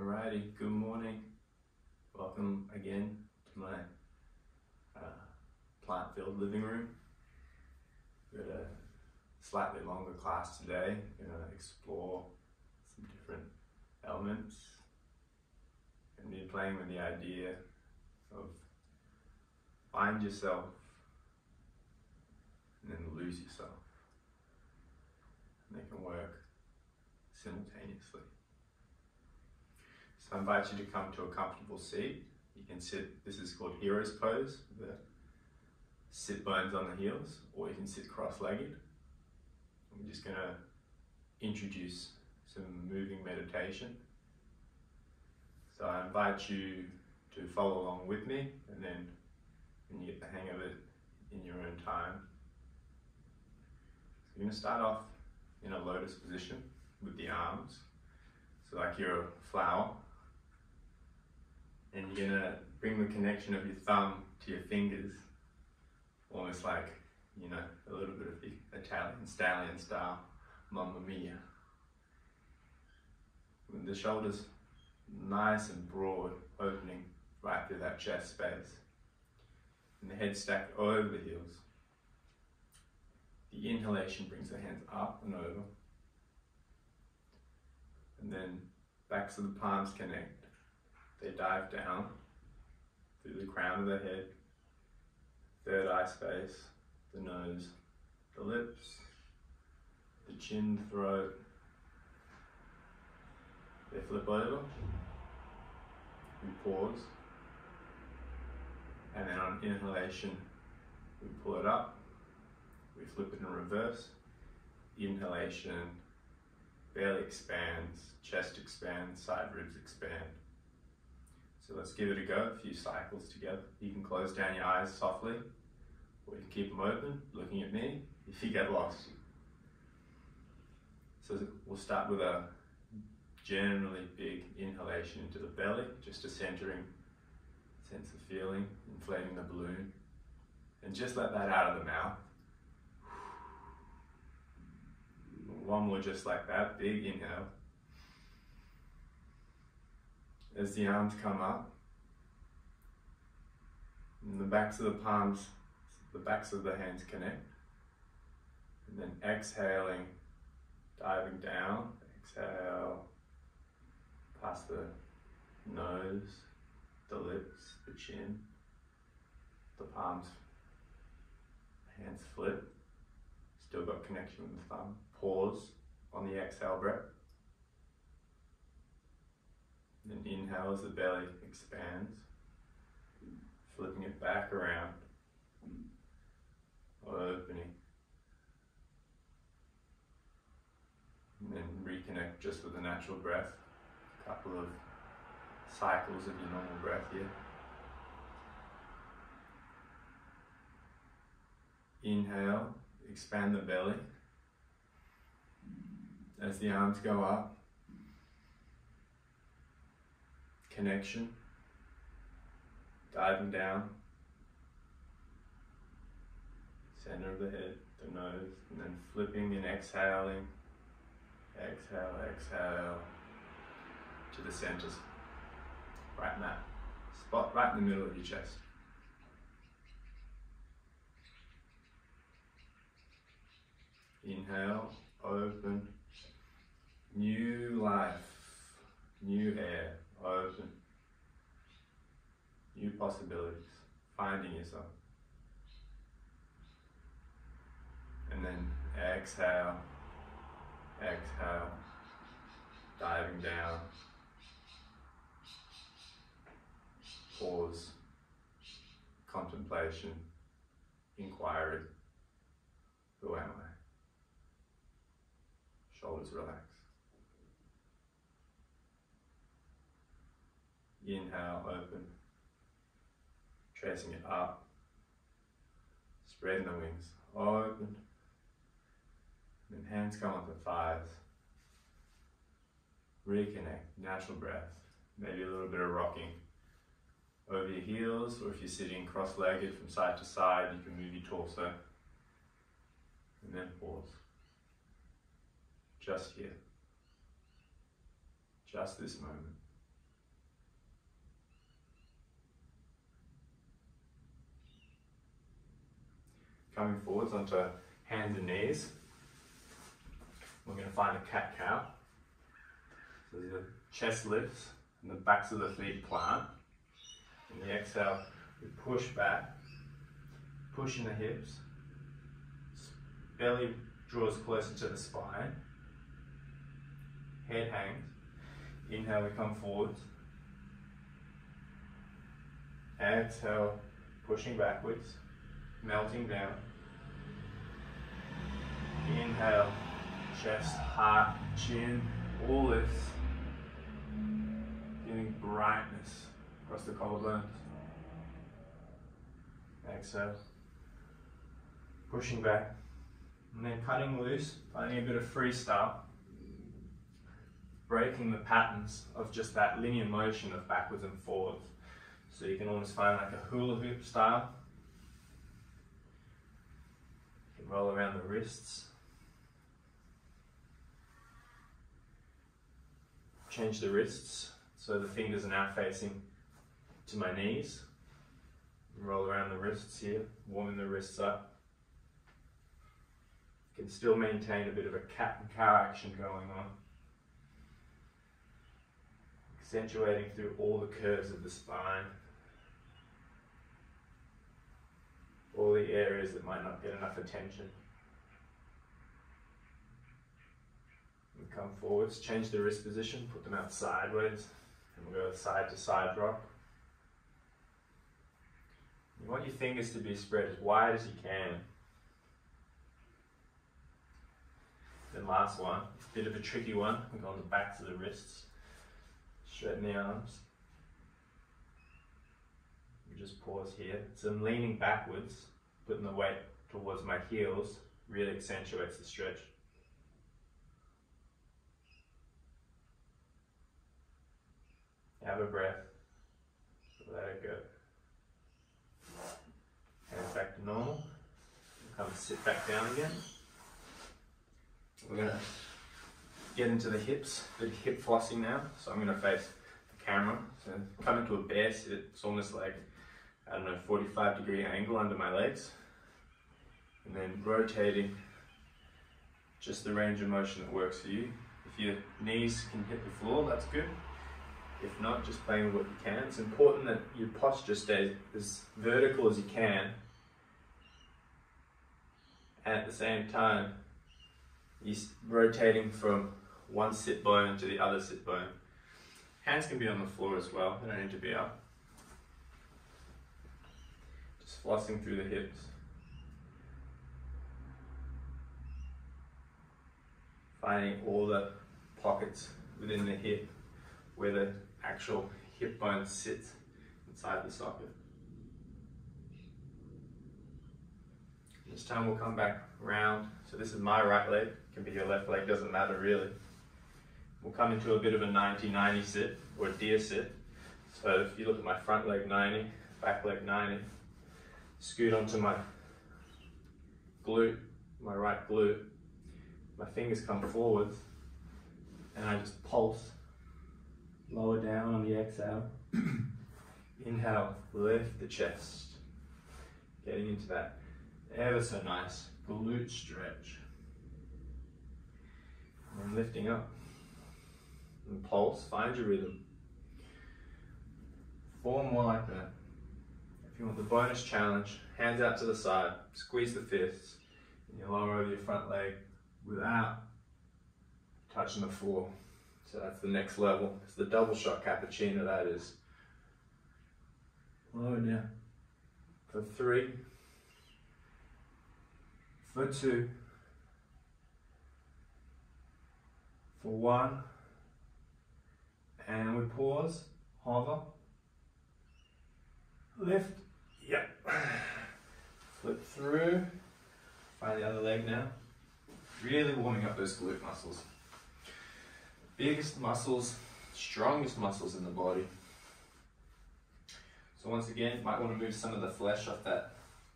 Alrighty, good morning. Welcome again to my uh, plant-filled living room. We've got a slightly longer class today. We're going to explore some different elements and be playing with the idea of find yourself and then lose yourself. And they can work simultaneously. So I invite you to come to a comfortable seat. You can sit, this is called hero's pose, the sit bones on the heels, or you can sit cross-legged. I'm just going to introduce some moving meditation. So I invite you to follow along with me, and then when you get the hang of it in your own time. So you're going to start off in a lotus position with the arms. So like you're a flower. And you're gonna bring the connection of your thumb to your fingers, almost like, you know, a little bit of the Italian stallion style, Mamma Mia. With the shoulders nice and broad, opening right through that chest space. And the head stacked over the heels. The inhalation brings the hands up and over. And then backs of the palms connect. They dive down through the crown of the head, third eye space, the nose, the lips, the chin, throat. They flip over. We pause. And then on inhalation, we pull it up. We flip it in reverse. Inhalation, belly expands, chest expands, side ribs expand. So let's give it a go, a few cycles together. You can close down your eyes softly, or you can keep them open, looking at me, if you get lost. So we'll start with a generally big inhalation into the belly, just a centering sense of feeling, inflating the balloon. And just let that out of the mouth. One more just like that, big inhale. As the arms come up, and the backs of the palms, the backs of the hands connect. And then exhaling, diving down, exhale, past the nose, the lips, the chin, the palms, hands flip, still got connection with the thumb pause on the exhale breath. Then inhale as the belly expands, flipping it back around, opening. And then reconnect just with the natural breath. A couple of cycles of your normal breath here. Inhale, expand the belly as the arms go up. Connection. Diving down. Center of the head, the nose, and then flipping and exhaling. Exhale, exhale to the centers. Right that spot, right in the middle of your chest. Inhale, open, New life, new air, open, new possibilities, finding yourself. And then exhale, exhale, diving down, pause, contemplation, inquiry. Who am I? Shoulders relax. Inhale, open. Tracing it up. Spreading the wings. Open. And hands come up onto thighs. Reconnect. Natural breath. Maybe a little bit of rocking over your heels, or if you're sitting cross-legged from side to side, you can move your torso. And then pause. Just here. Just this moment. Coming forwards onto hands and knees. We're going to find a cat cow. So the chest lifts and the backs of the feet plant. In the exhale, we push back, pushing the hips. Belly draws closer to the spine. Head hangs. Inhale, we come forwards. Exhale, pushing backwards, melting down. Inhale, chest, heart, chin, all this. Feeling brightness across the collarbones. Exhale, pushing back, and then cutting loose, finding a bit of freestyle, breaking the patterns of just that linear motion of backwards and forwards. So you can almost find like a hula hoop style. You can roll around the wrists. Change the wrists so the fingers are now facing to my knees. Roll around the wrists here, warming the wrists up. Can still maintain a bit of a cat and cow action going on. Accentuating through all the curves of the spine. All the areas that might not get enough attention. And come forwards, change the wrist position, put them out sideways, and we'll go side to side rock. You want your fingers to be spread as wide as you can. Then last one, bit of a tricky one, we go on the backs of the wrists, straighten the arms We just pause here. So I'm leaning backwards, putting the weight towards my heels, really accentuates the stretch. Have a breath, let it go. Hands back to normal. Come sit back down again. We're gonna get into the hips, the hip flossing now. So I'm gonna face the camera. So come into a bear sit. It's almost like I don't know, 45 degree angle under my legs. And then rotating just the range of motion that works for you. If your knees can hit the floor, that's good. If not, just playing with what you can. It's important that your posture stays as vertical as you can. At the same time, you're rotating from one sit bone to the other sit bone. Hands can be on the floor as well, they don't need to be up. Flossing through the hips. Finding all the pockets within the hip where the actual hip bone sits inside the socket. This time we'll come back round. So this is my right leg, can be your left leg, doesn't matter really. We'll come into a bit of a 90-90 sit or deer sit. So if you look at my front leg 90, back leg 90, scoot onto my glute, my right glute. My fingers come forward and I just pulse. Lower down on the exhale. Inhale, lift the chest. Getting into that ever so nice glute stretch. And lifting up. And pulse, find your rhythm. Four more like that. You want the bonus challenge, hands out to the side, squeeze the fists, and you lower over your front leg without touching the floor. So that's the next level. It's the double shot cappuccino that is. Lower down. For three. For two. For one. And we pause, hover, lift, Yep. Flip through. Find the other leg now. Really warming up those glute muscles. Biggest muscles, strongest muscles in the body. So once again, might want to move some of the flesh off that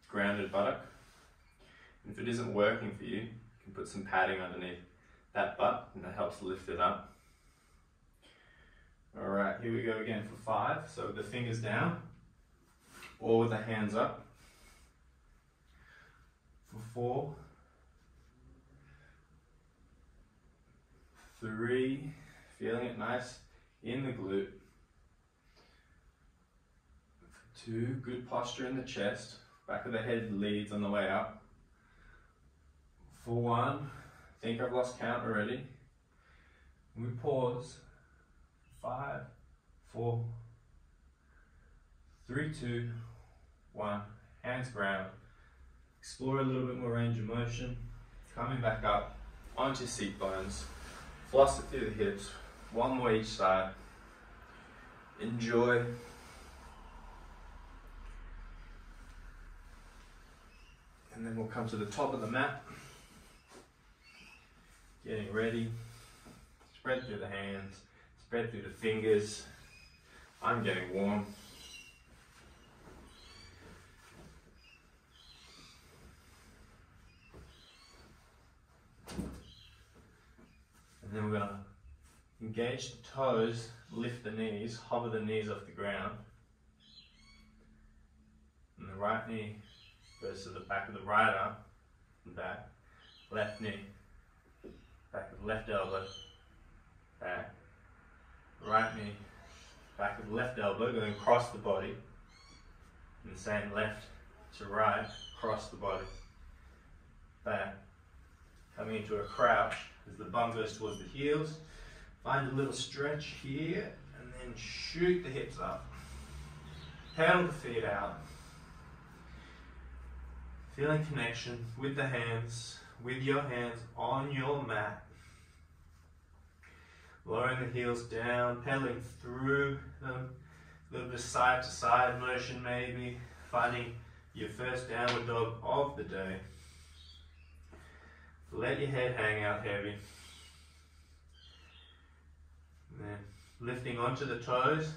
grounded buttock. And if it isn't working for you, you can put some padding underneath that butt and that helps lift it up. All right, here we go again for five. So the fingers down, or with the hands up. For four, three, feeling it nice in the glute. Two, good posture in the chest, back of the head leads on the way up. For one, think I've lost count already. We pause. Five, four, three, two, one. Hands ground. Explore a little bit more range of motion. Coming back up onto seat bones. Floss it through the hips. One more each side. Enjoy. And then we'll come to the top of the mat. Getting ready. Spread through the hands, spread through the fingers. I'm getting warm. And then we're going to engage the toes, lift the knees, hover the knees off the ground. And the right knee goes to the back of the right arm and back. Left knee, back of the left elbow, back. Right knee, back of left elbow, going across the body. And the same left to right, across the body. Back. Coming into a crouch as the bum goes towards the heels. Find a little stretch here and then shoot the hips up. Pedal the feet out. Feeling connection with the hands, with your hands on your mat. Lowering the heels down, pedaling through them. A little bit side to side motion maybe. Finding your first downward dog of the day. Let your head hang out heavy. And then lifting onto the toes.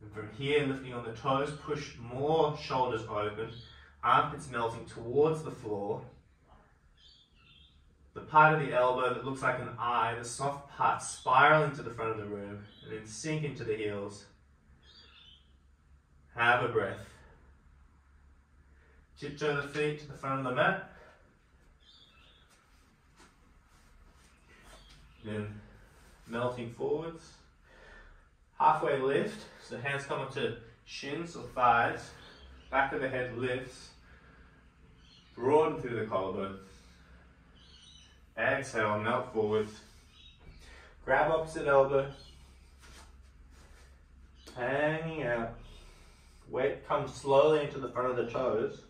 And from here, lifting on the toes, push more shoulders open, armpits melting towards the floor. The part of the elbow that looks like an eye, the soft part spiraling to the front of the room, and then sink into the heels. Have a breath. Tiptoe the feet to the front of the mat. Then melting forwards. Halfway lift, so hands come up to shins or thighs. Back of the head lifts. Broaden through the collarbone. Exhale, melt forwards. Grab opposite elbow. Hanging out. Weight comes slowly into the front of the toes.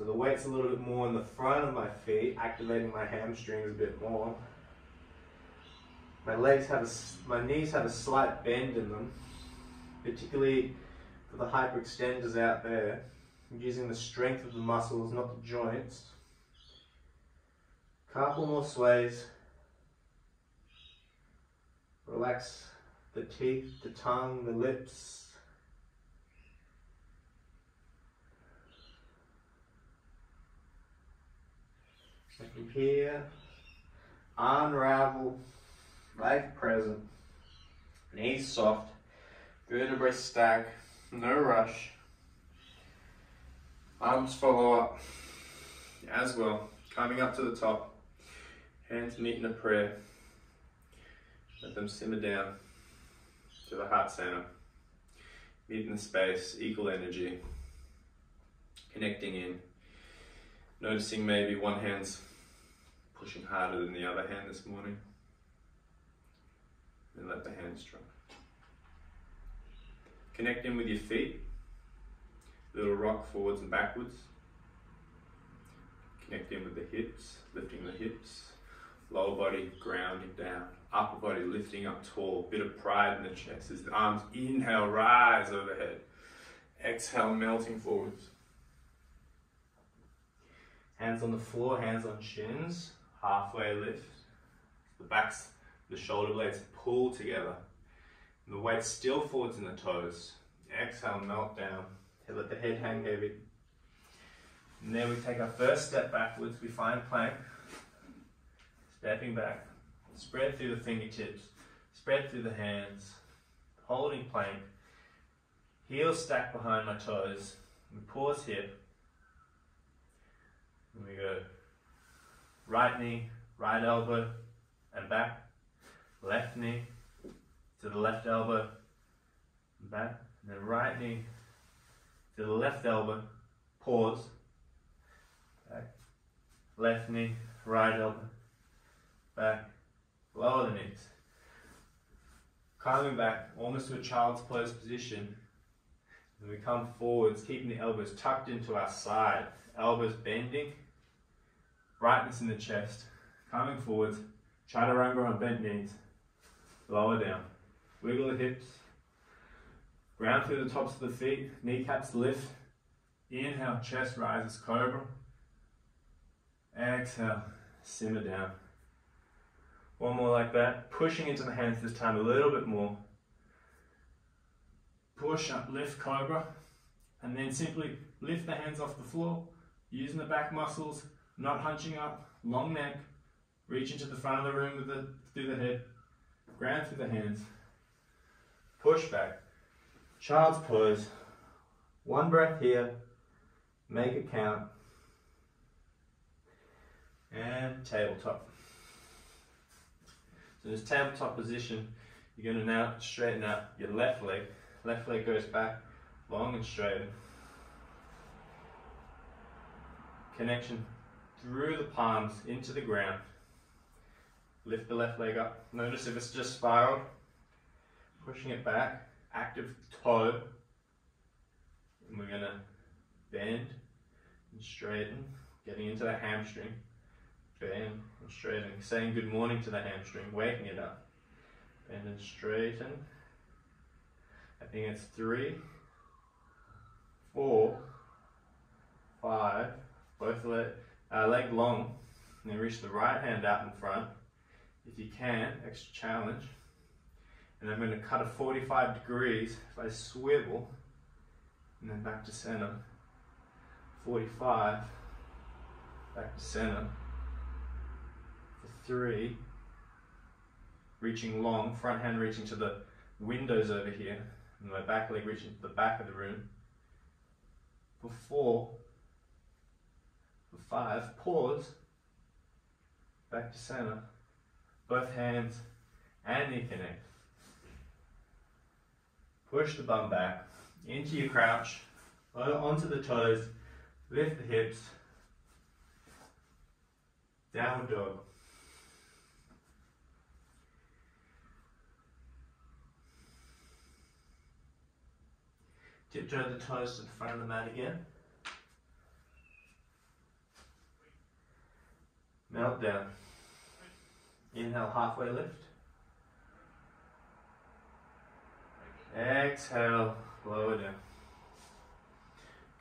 So the weight's a little bit more in the front of my feet, activating my hamstrings a bit more. My legs have a, my knees have a slight bend in them, particularly for the hyperextenders out there. I'm using the strength of the muscles, not the joints. Couple more sways. Relax the teeth, the tongue, the lips. Here, unravel like present. Knees soft, vertebrae stack, no rush. Arms follow up as well, coming up to the top. Hands meet in a prayer. Let them simmer down to the heart center. Meet in the space, equal energy. Connecting in. Noticing maybe one hand's pushing harder than the other hand this morning. And let the hands drop. Connect in with your feet. Little rock forwards and backwards. Connect in with the hips, lifting the hips lower body grounding down, upper body lifting up tall, bit of pride in the chest as the arms inhale, rise overhead, exhale, melting forwards. Hands on the floor, hands on shins, halfway lift. The backs, the shoulder blades pull together. The weight still forwards in the toes. Exhale, melt down. Let the head hang heavy. And then we take our first step backwards. We find plank. Stepping back, spread through the fingertips, spread through the hands, holding plank, heels stacked behind my toes. We pause here, And we go right knee, right elbow, and back. Left knee to the left elbow, and back. And then right knee to the left elbow, pause. Back. Left knee, right elbow, back. Lower the knees. Coming back almost to a child's pose position. And we come forwards, keeping the elbows tucked into our side, elbows bending, brightness in the chest, coming forwards, chaturanga on bent knees, lower down, wiggle the hips, ground through the tops of the feet, kneecaps lift, inhale, chest rises, cobra, exhale, simmer down. One more like that, pushing into the hands this time a little bit more, push up, lift cobra, and then simply lift the hands off the floor, using the back muscles, not hunching up, long neck, reach into the front of the room with the, through the head, ground through the hands, push back, child's pose, one breath here, make it count, and tabletop. So in this tabletop position, you're going to now straighten out your left leg, Left leg goes back, long and straight. Connection through the palms into the ground. Lift the left leg up. Notice if it's just spiraled, pushing it back, active toe. And we're gonna bend and straighten, getting into the hamstring. Bend and straighten, saying good morning to the hamstring, waking it up. Bend and straighten. I think it's three, four, five, both leg, uh, leg long, and then reach the right hand out in front. If you can, extra challenge. And I'm going to cut a 45 degrees if I swivel, and then back to center. 45, back to center. For three, reaching long, front hand reaching to the windows over here and my back leg reaching to the back of the room. For four, five, pause, back to center, both hands and knee connect. Push the bum back into your crouch, onto the toes, lift the hips, down dog. Tiptoe the toes to the front of the mat again. Melt down. Inhale, halfway lift. Exhale, lower down.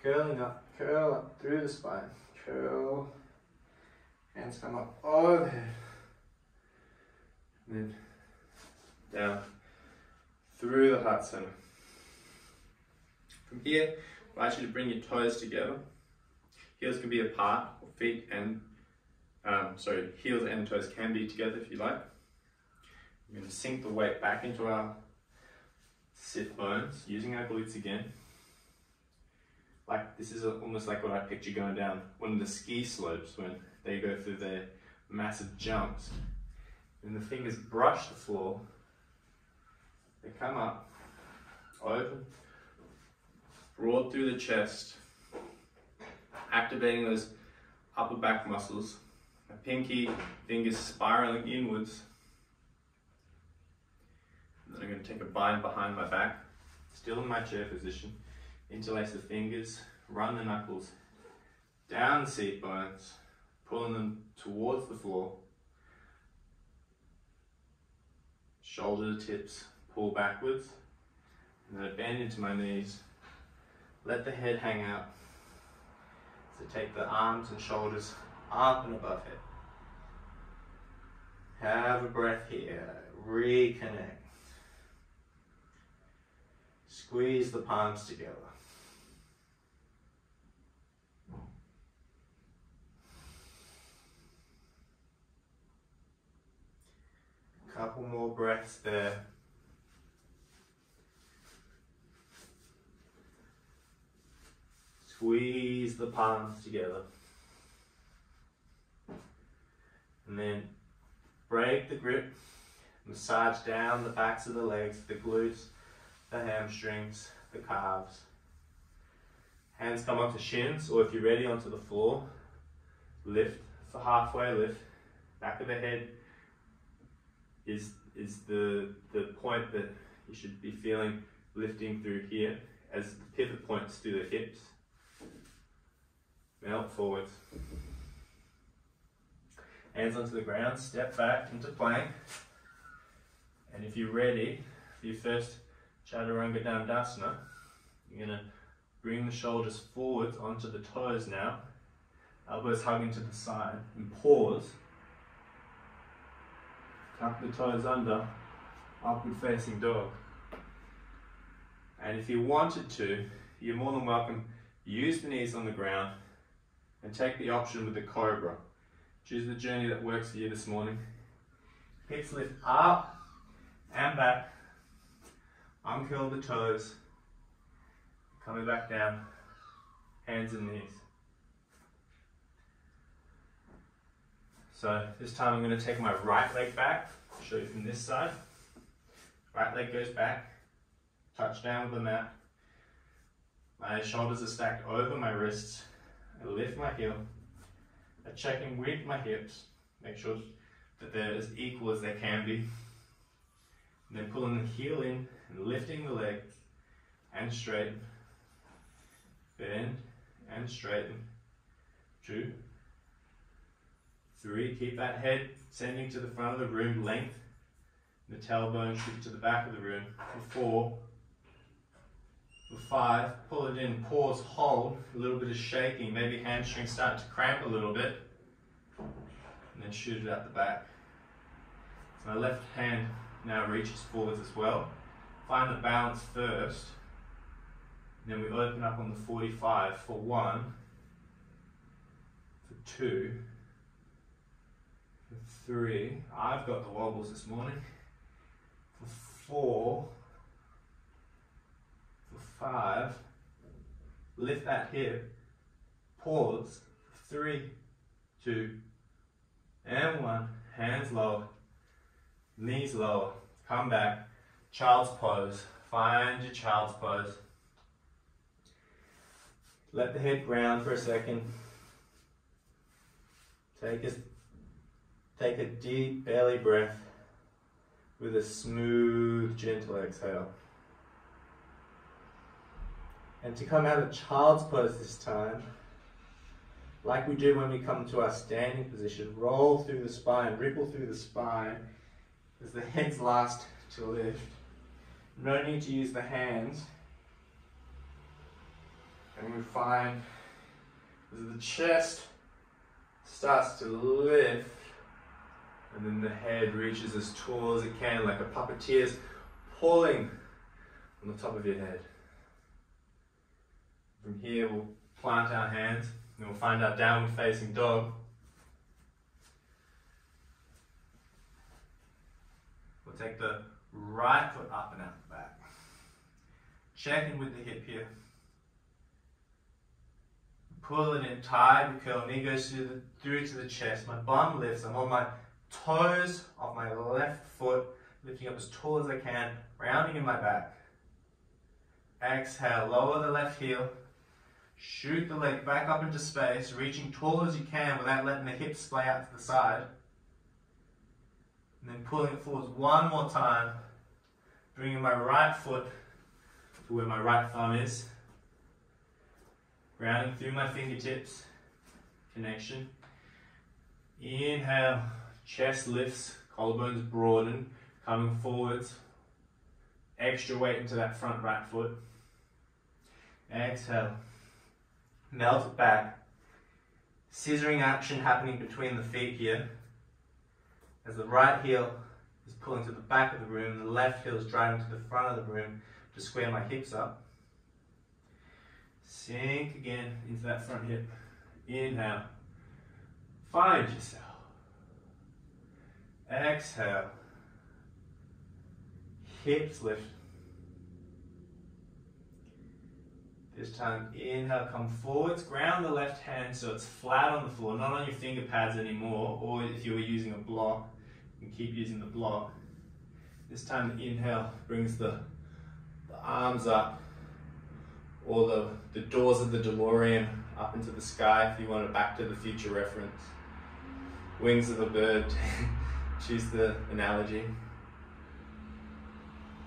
Curling up, curl up through the spine. Curl. Hands come up overhead. And then down through the heart center. From here, I want you to bring your toes together. Heels can be apart, or feet and, um, sorry, heels and toes can be together if you like. We're going to sink the weight back into our sit bones, using our glutes again. Like this is almost like what I picture going down one of the ski slopes when they go through their massive jumps. And the fingers brush the floor, they come up, open, broad through the chest, activating those upper back muscles. My pinky fingers spiraling inwards. And then I'm going to take a bind behind my back, still in my chair position. Interlace the fingers, run the knuckles down the seat bones, pulling them towards the floor. Shoulder tips pull backwards, and then I bend into my knees let the head hang out. So take the arms and shoulders up and above it. Have a breath here. Reconnect. Squeeze the palms together. Couple more breaths there. Squeeze the palms together. And then break the grip, massage down the backs of the legs, the glutes, the hamstrings, the calves. Hands come onto shins, or if you're ready, onto the floor. Lift for halfway lift. Back of the head is is the the point that you should be feeling lifting through here as the pivot points to the hips. Melt forwards. Hands onto the ground, step back into plank. And if you're ready for your first Chaturanga Dandasana, you're going to bring the shoulders forwards onto the toes now. Elbows hugging to the side and pause. Tuck the toes under, upward facing dog. And if you wanted to, you're more than welcome, use the knees on the ground and take the option with the cobra. Choose the journey that works for you this morning. Hips lift up and back. Uncurl the toes. Coming back down. Hands and knees. So this time I'm going to take my right leg back. Show you from this side. Right leg goes back. Touch down with the mat. My shoulders are stacked over my wrists. I lift my heel. I check in with my hips. Make sure that they're as equal as they can be. And then pulling the heel in and lifting the leg and straighten. Bend and straighten. Two, three. Keep that head sending to the front of the room, length. The tailbone shoot to the back of the room. For four, for five, pull it in, pause, hold, a little bit of shaking, maybe hamstrings start to cramp a little bit, and then shoot it out the back. So my left hand now reaches forwards as well. Find the balance first, then we open up on the 45 for one, for two, for three. I've got the wobbles this morning. For four, five, lift that hip, pause, three, two, and one, hands low, knees low, come back, child's pose, find your child's pose. Let the head ground for a second. Take a, take a deep belly breath with a smooth, gentle exhale. And to come out of child's pose this time, like we do when we come to our standing position, roll through the spine, ripple through the spine as the head's last to lift. No need to use the hands. And we find as the chest starts to lift, and then the head reaches as tall as it can, like a puppeteer's pulling on the top of your head. From here, we'll plant our hands and we'll find our downward facing dog. We'll take the right foot up and out the back. Check in with the hip here. Pull it in tight, we curl, knee goes through, the, through to the chest. My bum lifts, I'm on my toes of my left foot, lifting up as tall as I can, rounding in my back. Exhale, lower the left heel, Shoot the leg back up into space, reaching tall as you can without letting the hips splay out to the side. And then pulling it forwards one more time, bringing my right foot to where my right thumb is. Grounding through my fingertips, connection. Inhale, chest lifts, collarbones broaden, coming forwards. Extra weight into that front right foot. Exhale melt it back. Scissoring action happening between the feet here. As the right heel is pulling to the back of the room, the left heel is driving to the front of the room to square my hips up. Sink again into that front hip. Inhale. Find yourself. Exhale. Hips lift. This time, inhale, come forwards, ground the left hand so it's flat on the floor, not on your finger pads anymore, or if you were using a block, you can keep using the block. This time, the inhale brings the, the arms up, or the, the doors of the DeLorean up into the sky if you want a back to the future reference. Wings of a bird, choose the analogy.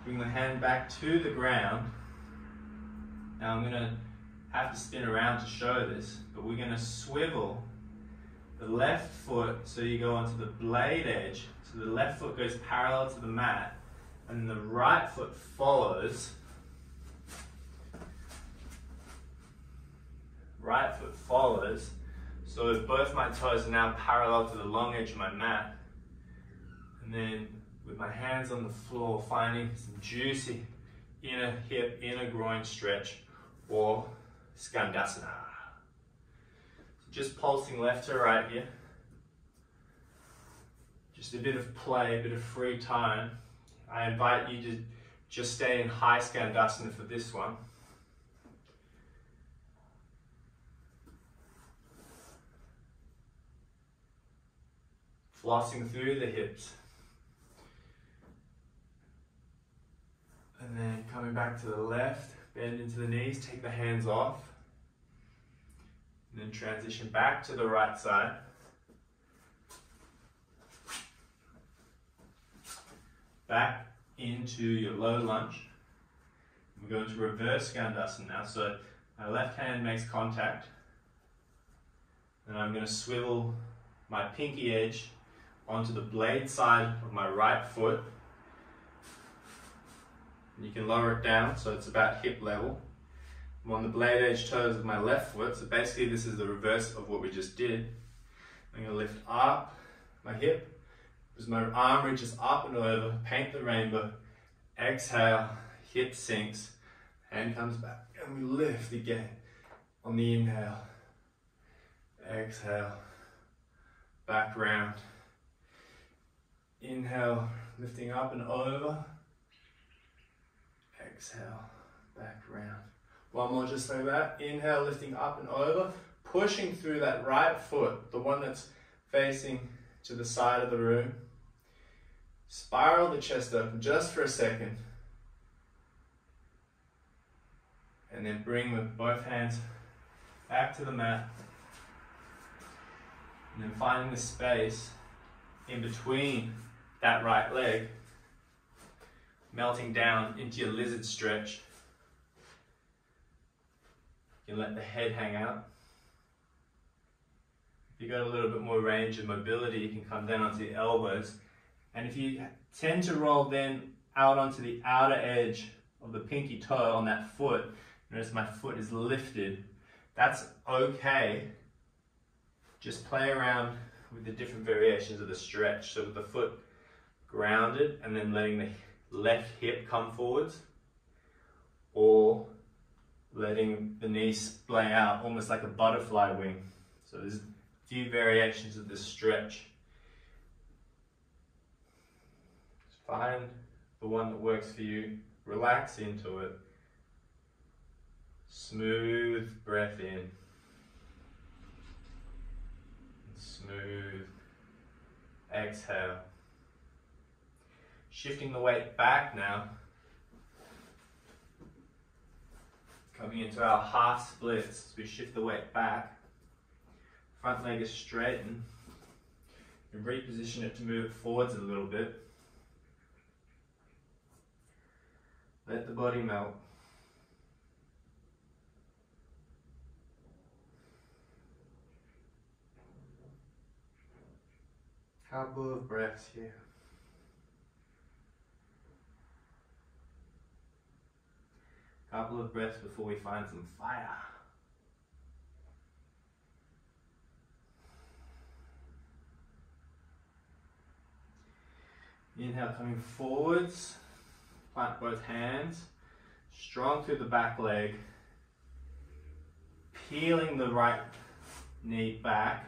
Bring the hand back to the ground now I'm going to have to spin around to show this, but we're going to swivel the left foot so you go onto the blade edge. So the left foot goes parallel to the mat, and the right foot follows. Right foot follows. So both my toes are now parallel to the long edge of my mat. And then with my hands on the floor, finding some juicy inner hip, inner groin stretch or Skandasana. Just pulsing left to right here. Just a bit of play, a bit of free time. I invite you to just stay in high Skandasana for this one. Flossing through the hips. And then coming back to the left. Bend into the knees, take the hands off. And then transition back to the right side. Back into your low lunge. We're going to reverse Skandasana now. So my left hand makes contact. And I'm going to swivel my pinky edge onto the blade side of my right foot you can lower it down so it's about hip level. I'm on the blade edge toes of my left foot, so basically this is the reverse of what we just did. I'm gonna lift up my hip, as my arm reaches up and over, paint the rainbow, exhale, hip sinks, hand comes back, and we lift again on the inhale. Exhale, back round. Inhale, lifting up and over. Exhale, back round. One more just like that. Inhale, lifting up and over, pushing through that right foot, the one that's facing to the side of the room. Spiral the chest open just for a second. And then bring with both hands back to the mat. And then finding the space in between that right leg melting down into your lizard stretch. You can let the head hang out. If you've got a little bit more range of mobility, you can come down onto the elbows. And if you tend to roll then out onto the outer edge of the pinky toe on that foot, notice my foot is lifted, that's okay. Just play around with the different variations of the stretch. So with the foot grounded and then letting the left hip come forwards or letting the knee splay out almost like a butterfly wing. So there's a few variations of this stretch. Just find the one that works for you. Relax into it. Smooth breath in. Smooth exhale. Shifting the weight back now. Coming into our half splits as we shift the weight back. Front leg is straightened. And reposition it to move it forwards a little bit. Let the body melt. Couple of breaths here. Couple of breaths before we find some fire. Inhale, coming forwards. Plant both hands. Strong through the back leg. Peeling the right knee back.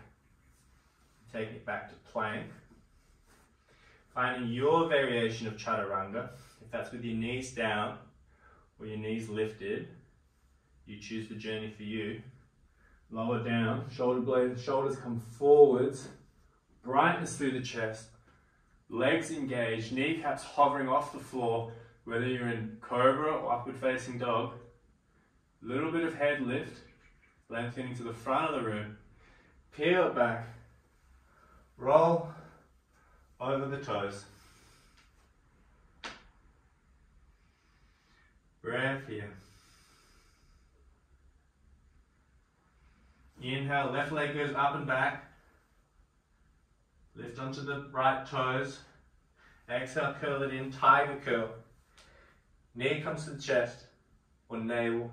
Take it back to plank. Finding your variation of chaturanga. If that's with your knees down, or your knees lifted. You choose the journey for you. Lower down, shoulder blades, shoulders come forwards, brightness through the chest, legs engaged, kneecaps hovering off the floor, whether you're in cobra or upward facing dog. Little bit of head lift, lengthening to the front of the room. Peel it back, roll over the toes. Breath here. Inhale, left leg goes up and back. Lift onto the right toes. Exhale, curl it in, tiger curl. Knee comes to the chest or navel.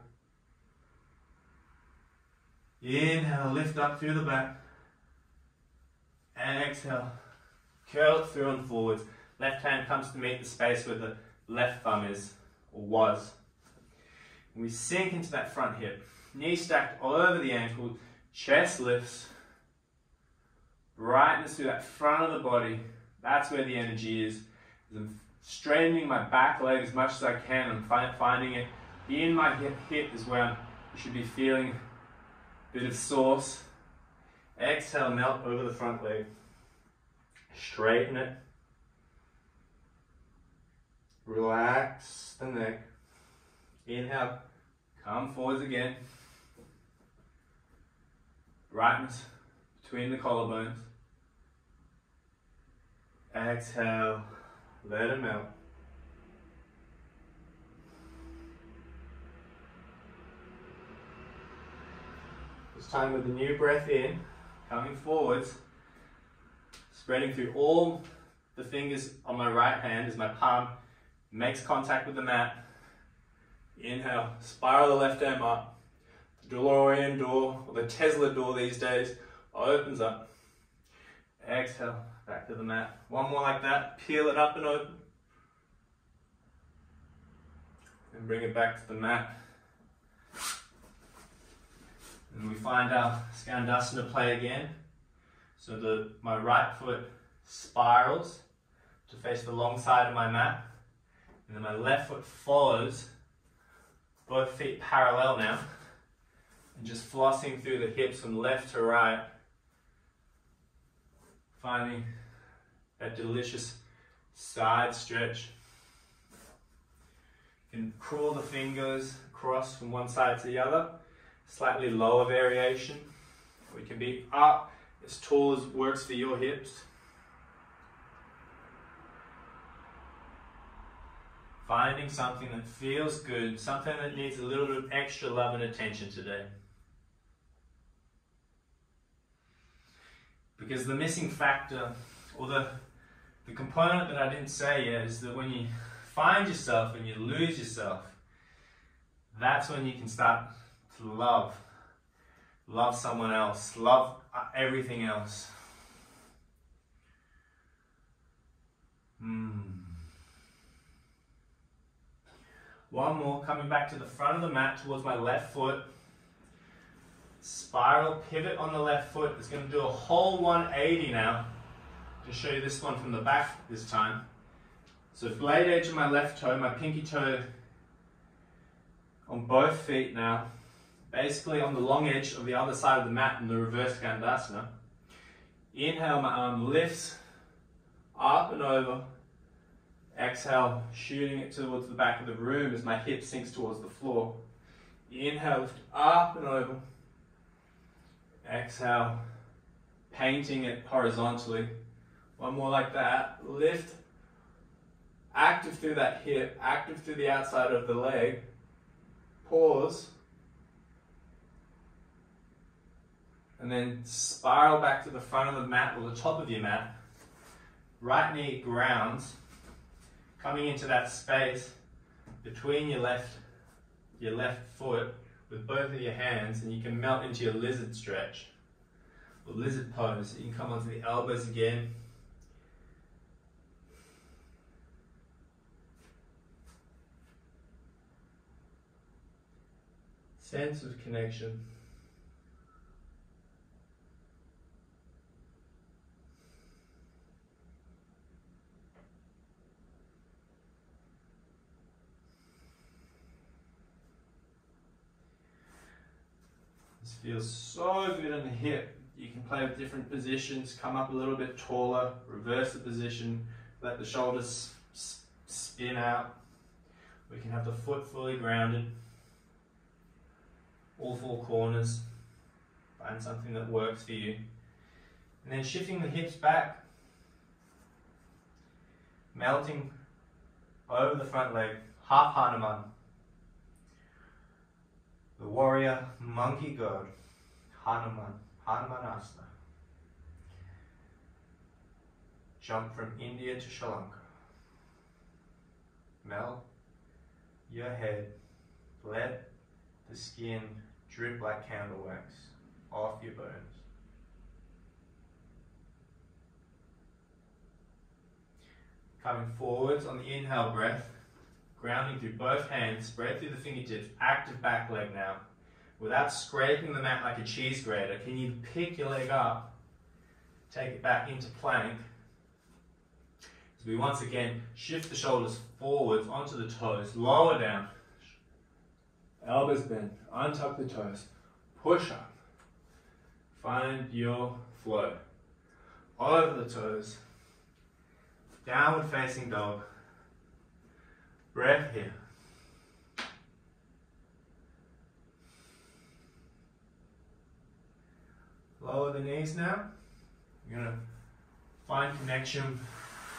Inhale, lift up through the back. And Exhale, curl through and forwards. Left hand comes to meet the space where the left thumb is, or was. And we sink into that front hip. Knee stacked all over the ankle, chest lifts. Brightness through that front of the body. That's where the energy is. I'm straightening my back leg as much as I can. I'm finding it in my hip, hip is where I should be feeling a bit of source. Exhale, melt over the front leg. Straighten it. Relax the neck. Inhale, come forwards again. Brightness between the collarbones. Exhale, let it melt. This time with the new breath in, coming forwards, spreading through all the fingers on my right hand as my palm makes contact with the mat. Inhale, spiral the left arm up. The DeLorean door, or the Tesla door these days, opens up. Exhale, back to the mat. One more like that, peel it up and open. And bring it back to the mat. And we find our Skandasana play again. So the my right foot spirals to face the long side of my mat. And then my left foot follows, both feet parallel now. And just flossing through the hips from left to right. Finding that delicious side stretch. You can crawl the fingers across from one side to the other. Slightly lower variation. We can be up as tall as works for your hips. Finding something that feels good, something that needs a little bit of extra love and attention today. Because the missing factor, or the, the component that I didn't say yet, is that when you find yourself and you lose yourself, that's when you can start to love. Love someone else. Love uh, everything else. Hmm. One more, coming back to the front of the mat towards my left foot. Spiral pivot on the left foot. It's going to do a whole 180 now. To show you this one from the back this time. So blade edge of my left toe, my pinky toe on both feet now. Basically on the long edge of the other side of the mat in the reverse Skandasana. Inhale, my arm lifts up and over. Exhale, shooting it towards the back of the room as my hip sinks towards the floor. Inhale, lift up and over. Exhale, painting it horizontally. One more like that. Lift, active through that hip, active through the outside of the leg. Pause. And then spiral back to the front of the mat or the top of your mat. Right knee grounds coming into that space between your left your left foot with both of your hands and you can melt into your lizard stretch or lizard pose. You can come onto the elbows again. Sense of connection. Feels so good in the hip. You can play with different positions, come up a little bit taller, reverse the position, let the shoulders spin out. We can have the foot fully grounded, all four corners. Find something that works for you. And then shifting the hips back, melting over the front leg, half Hanuman. The warrior monkey god, Hanuman, Hanumanasana. Jump from India to Sri Lanka. Melt your head, let the skin drip like candle wax off your bones. Coming forwards on the inhale breath, grounding through both hands, spread through the fingertips, active back leg now. Without scraping the mat like a cheese grater, can you pick your leg up, take it back into plank. As we once again shift the shoulders forwards onto the toes, lower down. Elbows bend, untuck the toes, push up. Find your flow. Over the toes, downward facing dog. Breath here. Lower the knees now. You're gonna find connection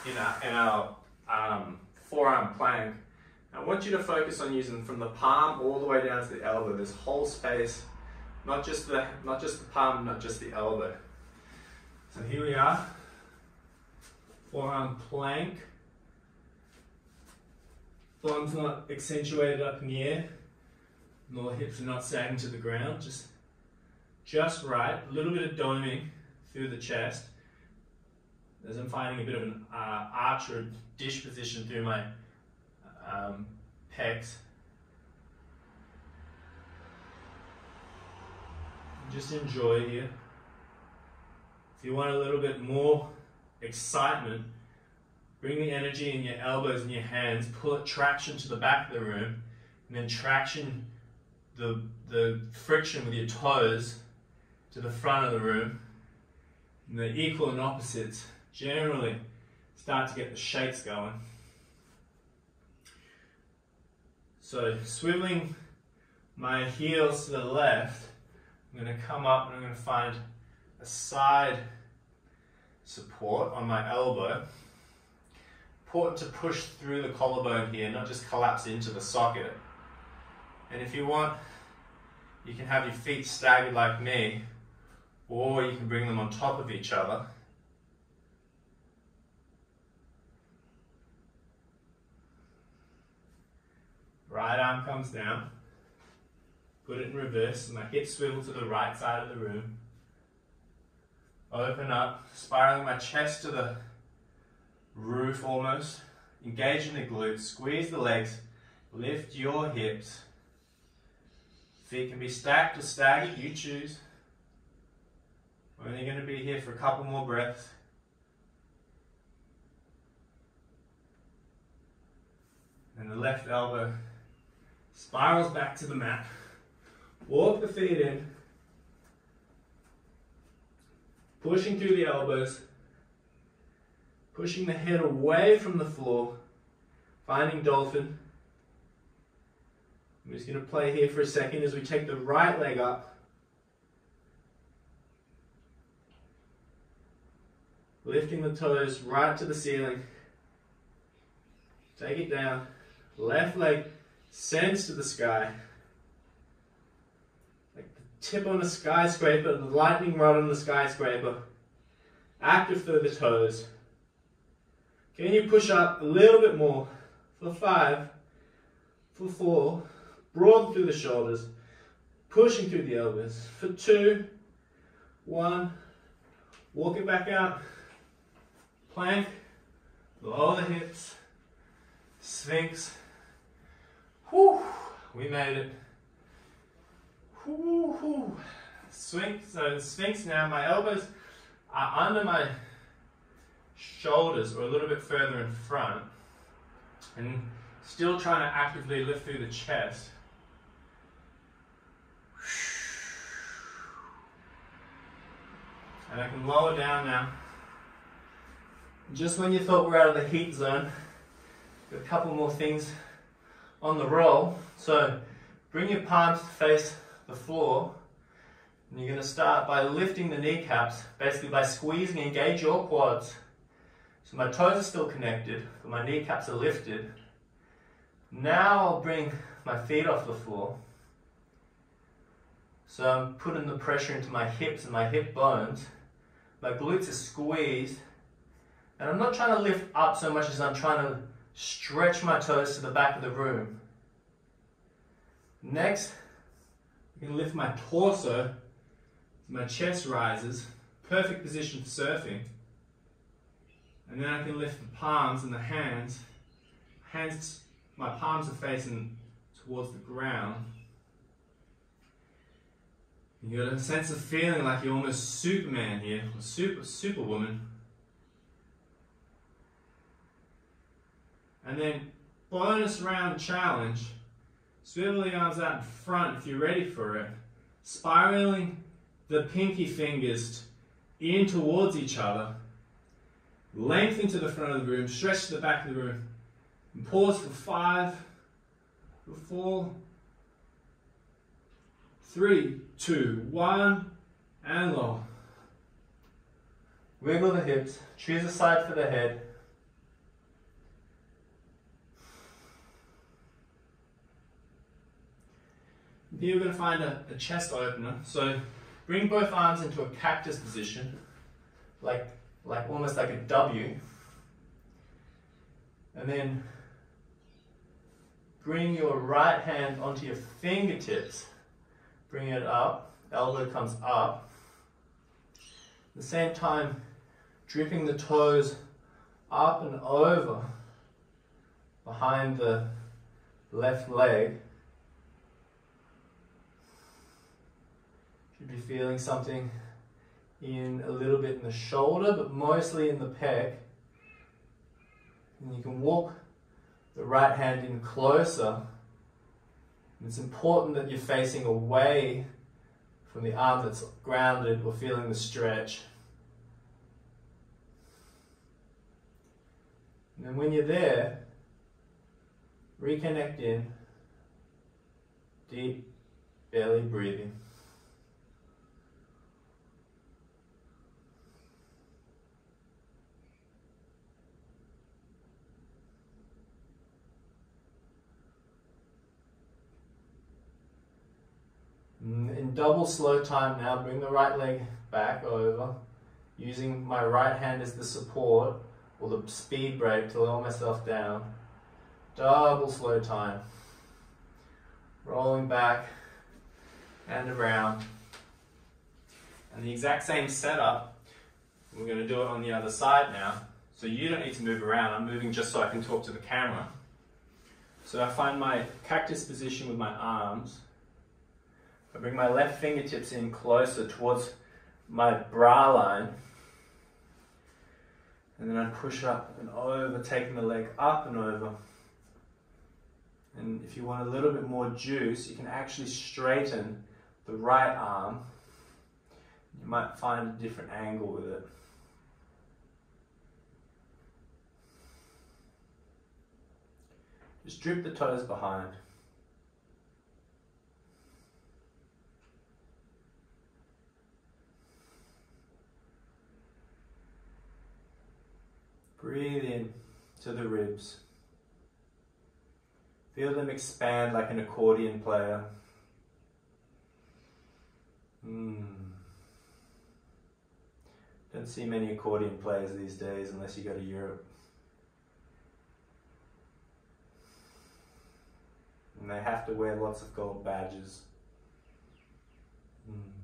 in our, in our um, forearm plank. I want you to focus on using from the palm all the way down to the elbow, this whole space, not just the, not just the palm, not just the elbow. So here we are, forearm plank. Thumb's not accentuated up in the air, nor hips are not sagging to the ground, just, just right. A little bit of doming through the chest as I'm finding a bit of an uh, arch or dish position through my um, pecs. Just enjoy here. If you want a little bit more excitement, bring the energy in your elbows and your hands, pull it traction to the back of the room, and then traction the, the friction with your toes to the front of the room. And the equal and opposites generally start to get the shakes going. So swiveling my heels to the left, I'm going to come up and I'm going to find a side support on my elbow. Important to push through the collarbone here, not just collapse into the socket. And if you want, you can have your feet staggered like me, or you can bring them on top of each other. Right arm comes down. Put it in reverse. and My hips swivel to the right side of the room. Open up, spiraling my chest to the roof almost. Engage in the glutes, squeeze the legs, lift your hips. Feet can be stacked or staggered, you choose. We're only going to be here for a couple more breaths. And the left elbow spirals back to the mat. Walk the feet in, pushing through the elbows, pushing the head away from the floor, finding dolphin. I'm just going to play here for a second as we take the right leg up. Lifting the toes right to the ceiling. Take it down. Left leg sends to the sky. Like the tip on a skyscraper, the lightning rod on the skyscraper. Active through the toes. Can you push up a little bit more? For five, for four, broad through the shoulders, pushing through the elbows. For two, one, walk it back out, plank, lower the hips, sphinx, Whew, we made it. Whew, whew. Sphinx, so Sphinx now, my elbows are under my shoulders or a little bit further in front and still trying to actively lift through the chest. And I can lower down now. Just when you thought we're out of the heat zone, a couple more things on the roll. So bring your palms to face the floor. And you're going to start by lifting the kneecaps, basically by squeezing, engage your quads. So my toes are still connected, but my kneecaps are lifted. Now I'll bring my feet off the floor. So I'm putting the pressure into my hips and my hip bones. My glutes are squeezed. And I'm not trying to lift up so much as I'm trying to stretch my toes to the back of the room. Next, I can lift my torso, my chest rises, perfect position for surfing. And then I can lift the palms and the hands. Hands, my palms are facing towards the ground. You got a sense of feeling like you're almost Superman here, or super Superwoman. And then bonus round challenge. Swivel the arms out in front if you're ready for it. Spiraling the pinky fingers in towards each other. Lengthen to the front of the room, stretch to the back of the room. And pause for five, for four, three, two, one, and long. Wiggle the hips, choose a side for the head. Here we're going to find a, a chest opener. So bring both arms into a cactus position, like, like almost like a W. And then bring your right hand onto your fingertips. Bring it up, elbow comes up. At the same time, dripping the toes up and over behind the left leg. Should be feeling something in a little bit in the shoulder, but mostly in the pec. And you can walk the right hand in closer. And it's important that you're facing away from the arm that's grounded or feeling the stretch. And then when you're there, reconnect in, deep belly breathing. Mm, in double slow time now, bring the right leg back over, using my right hand as the support or the speed brake to lower myself down. Double slow time. Rolling back and around. And the exact same setup, we're going to do it on the other side now. So you don't need to move around, I'm moving just so I can talk to the camera. So I find my cactus position with my arms. I bring my left fingertips in closer towards my bra line. And then I push up and over, taking the leg up and over. And if you want a little bit more juice, you can actually straighten the right arm. You might find a different angle with it. Just drip the toes behind. Breathe in to the ribs. Feel them expand like an accordion player. Mm. Don't see many accordion players these days unless you go to Europe. And they have to wear lots of gold badges. Mm.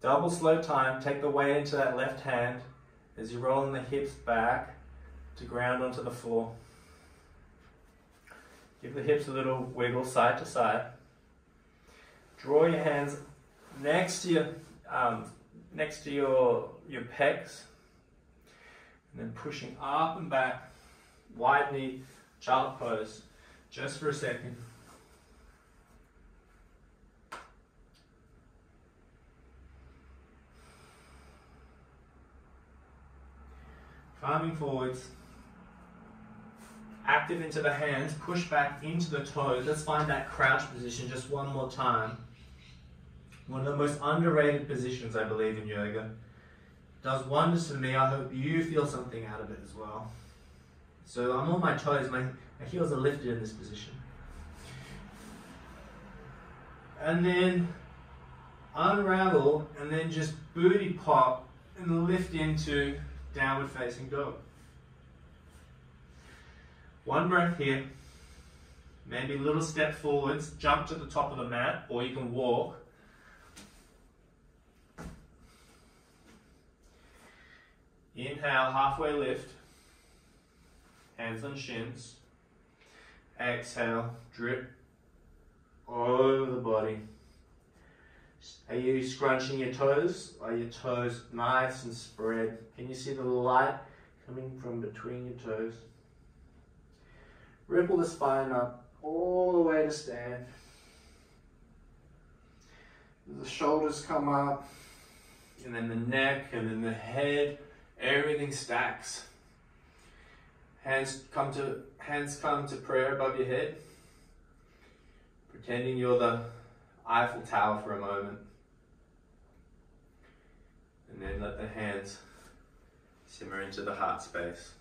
Double slow time, take the weight into that left hand as you're rolling the hips back to ground onto the floor. Give the hips a little wiggle side to side. Draw your hands next to your um, next to your your pecs, and then pushing up and back, wide knee, child pose, just for a second. Climbing forwards. Active into the hands, push back into the toes. Let's find that crouch position just one more time. One of the most underrated positions, I believe, in yoga. Does wonders for me. I hope you feel something out of it as well. So I'm on my toes, my, my heels are lifted in this position. And then unravel and then just booty pop and lift into downward facing dog. One breath here. Maybe a little step forwards, jump to the top of the mat, or you can walk. Inhale, halfway lift. Hands on shins. Exhale, drip all over the body. Are you scrunching your toes? Are your toes nice and spread? Can you see the light coming from between your toes? Ripple the spine up all the way to stand. The shoulders come up, and then the neck, and then the head. Everything stacks. Hands come to hands come to prayer above your head. Pretending you're the Eiffel Tower for a moment. And then let the hands simmer into the heart space.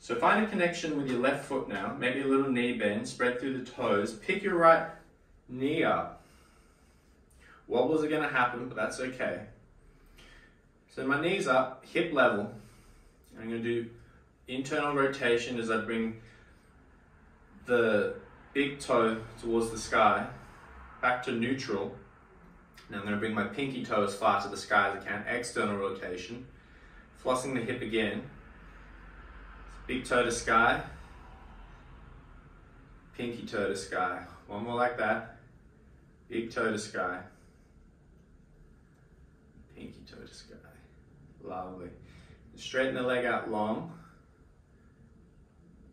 So find a connection with your left foot now, maybe a little knee bend, spread through the toes. Pick your right knee up. Wobbles are going to happen, but that's okay. So my knees up, hip level. I'm going to do internal rotation as I bring the big toe towards the sky, back to neutral. Now I'm going to bring my pinky toe as far to the sky as I can, external rotation. Flossing the hip again. Big toe to sky, pinky toe to sky. One more like that. Big toe to sky, pinky toe to sky. Lovely. Straighten the leg out long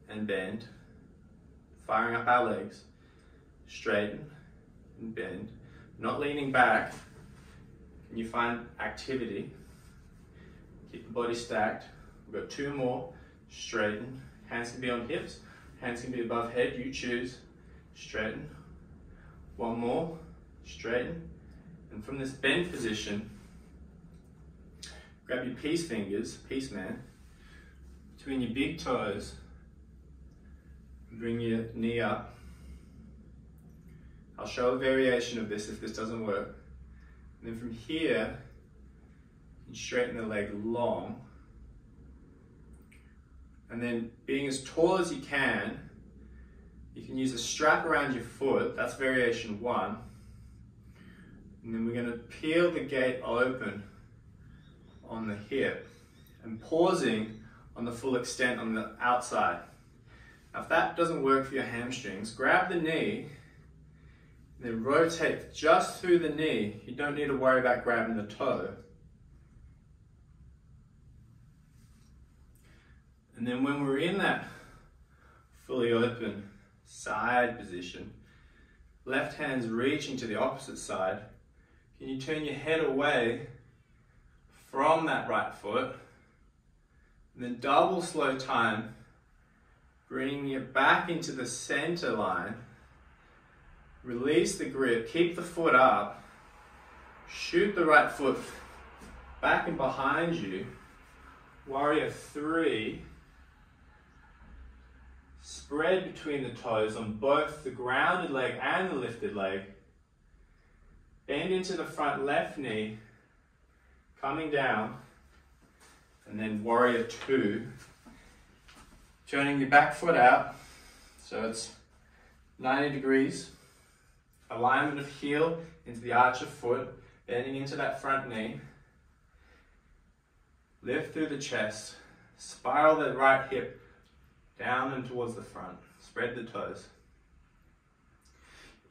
and bend. Firing up our legs. Straighten and bend. Not leaning back. Can you find activity? Keep the body stacked. We've got two more. Straighten. Hands can be on hips. Hands can be above head. You choose. Straighten. One more. Straighten. And from this bend position, grab your peace fingers, peace man, between your big toes. Bring your knee up. I'll show a variation of this if this doesn't work. And then from here, you straighten the leg long. And then being as tall as you can, you can use a strap around your foot. That's variation one. And then we're going to peel the gate open on the hip and pausing on the full extent on the outside. If that doesn't work for your hamstrings, grab the knee, and then rotate just through the knee. You don't need to worry about grabbing the toe. And then when we're in that fully open side position, left hand's reaching to the opposite side, can you turn your head away from that right foot, and then double slow time, bringing it back into the center line, release the grip, keep the foot up, shoot the right foot back and behind you, warrior three, spread between the toes on both the grounded leg and the lifted leg. Bend into the front left knee, coming down, and then warrior two. Turning your back foot out, so it's 90 degrees. Alignment of heel into the arch of foot, bending into that front knee. Lift through the chest, spiral the right hip down and towards the front. Spread the toes.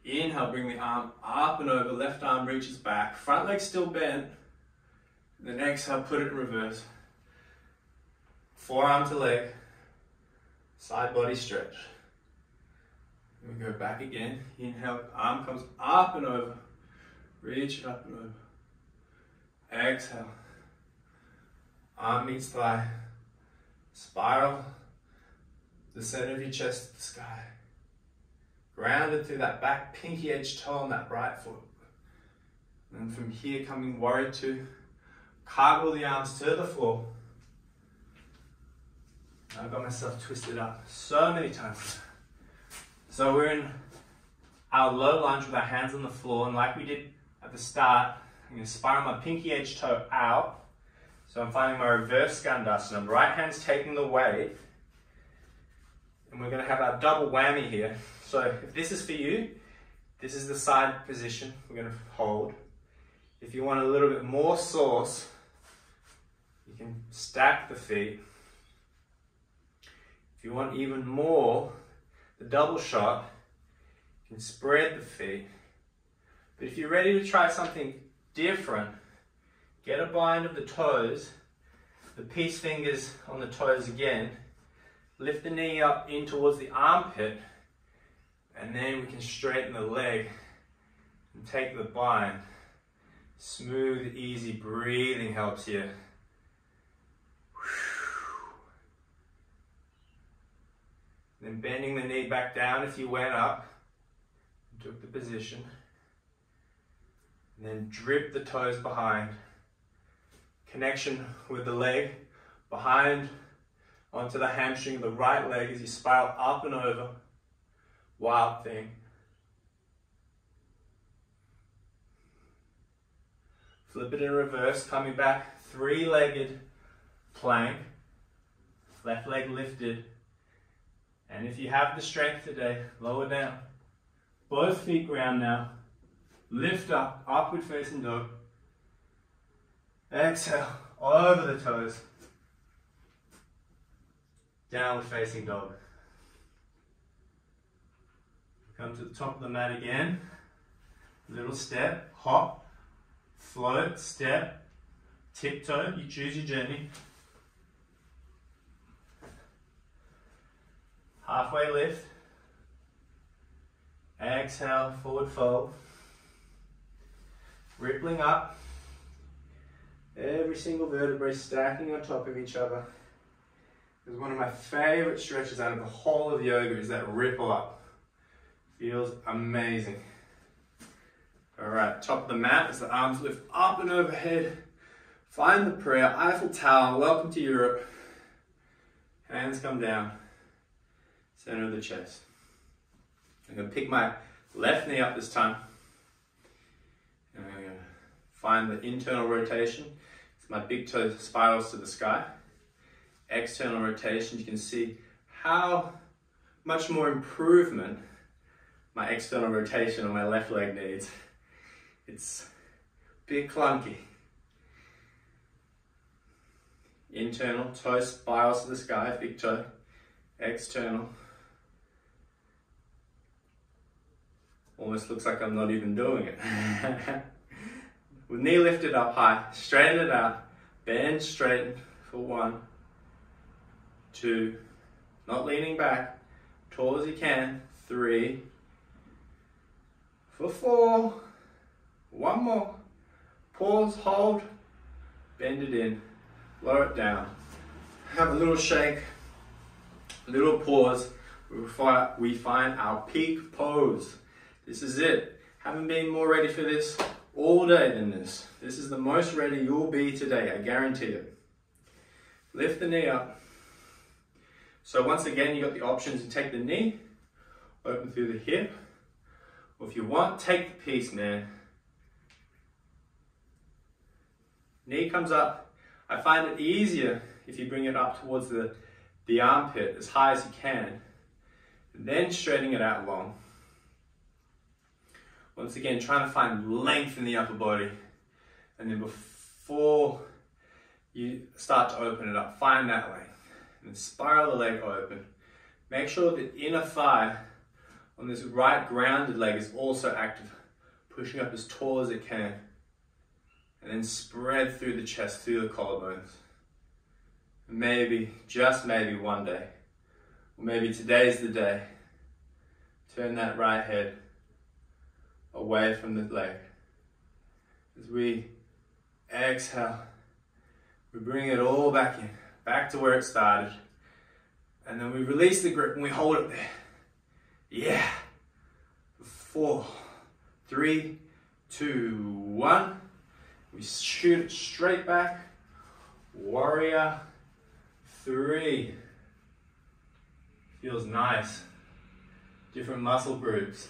Inhale, bring the arm up and over, left arm reaches back, front leg still bent. Then exhale, put it in reverse. Forearm to leg, side body stretch. We go back again. Inhale, arm comes up and over. Reach up and over. Exhale. arm meets thigh, spiral the center of your chest to the sky. Grounded through that back pinky edge toe on that right foot. And from here, coming warrior two, cartwheel the arms to the floor. I've got myself twisted up so many times. So we're in our low lunge with our hands on the floor, and like we did at the start, I'm going to spiral my pinky edge toe out. So I'm finding my reverse skandasana. Right hand's taking the weight, and we're going to have our double whammy here. So if this is for you, this is the side position we're going to hold. If you want a little bit more sauce, you can stack the feet. If you want even more, the double shot, you can spread the feet. But if you're ready to try something different, get a bind of the toes, the peace fingers on the toes again, lift the knee up in towards the armpit, and then we can straighten the leg and take the bind. Smooth, easy breathing helps here. Then bending the knee back down if you went up, took the position. And then drip the toes behind. Connection with the leg behind onto the hamstring of the right leg as you spiral up and over. Wild thing. Flip it in reverse, coming back, three-legged plank, left leg lifted. And if you have the strength today, lower down. Both feet ground now. Lift up, upward facing dog. Exhale, over the toes. Downward facing dog. Come to the top of the mat again. Little step, hop, float, step, tiptoe. You choose your journey. Halfway lift. Exhale, forward fold. Rippling up. Every single vertebrae stacking on top of each other. It's one of my favorite stretches out of the whole of yoga is that ripple up. Feels amazing. All right, top of the mat as the arms lift up and overhead. Find the prayer, Eiffel Tower, welcome to Europe. Hands come down, center of the chest. I'm gonna pick my left knee up this time. And I'm gonna find the internal rotation. So my big toe spirals to the sky. External rotation, you can see how much more improvement my external rotation on my left leg needs. It's a bit clunky. Internal, toe spirals to the sky, big toe. External. Almost looks like I'm not even doing it. With knee lifted up high, straighten it out, bend, straighten for one, two, not leaning back, tall as you can, three, for four, one more, pause, hold, bend it in, lower it down, have a little shake, little pause, we find, we find our peak pose. This is it. Haven't been more ready for this all day than this. This is the most ready you'll be today, I guarantee it. Lift the knee up. So once again, you've got the options to take the knee, open through the hip, or if you want, take the peace, man. Knee comes up. I find it easier if you bring it up towards the, the armpit as high as you can, then straightening it out long. Once again, trying to find length in the upper body. And then before you start to open it up, find that length. And spiral the leg open. Make sure the inner thigh on this right grounded leg is also active, pushing up as tall as it can. And then spread through the chest, through the collarbones. Maybe, just maybe one day, or maybe today's the day, turn that right head away from the leg. As we exhale, We bring it all back in, back to where it started. And then we release the grip and we hold it there. Yeah. Four, three, two, one. We shoot it straight back. Warrior three. Feels nice. Different muscle groups.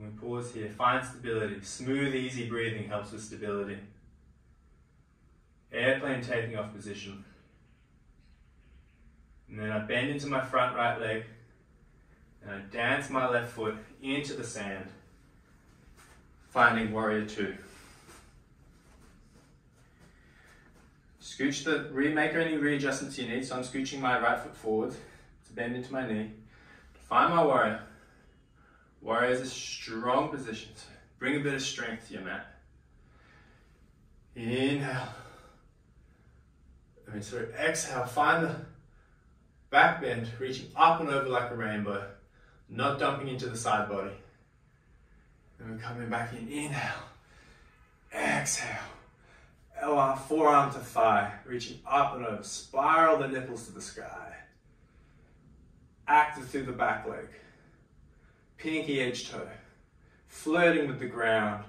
We pause here, find stability. Smooth, easy breathing helps with stability. Airplane taking off position. And then I bend into my front right leg and I dance my left foot into the sand, finding warrior two. Scooch the, remake any readjustments you need. So I'm scooching my right foot forward to bend into my knee. Find my warrior. Warrior is a strong position. So bring a bit of strength to your mat. Inhale. I mean, sorry, exhale. Find the back bend, reaching up and over like a rainbow, not dumping into the side body. And we're coming back in. Inhale. Exhale. LR, forearm to thigh, reaching up and over. Spiral the nipples to the sky. Active through the back leg. Pinky edge toe. Flirting with the ground.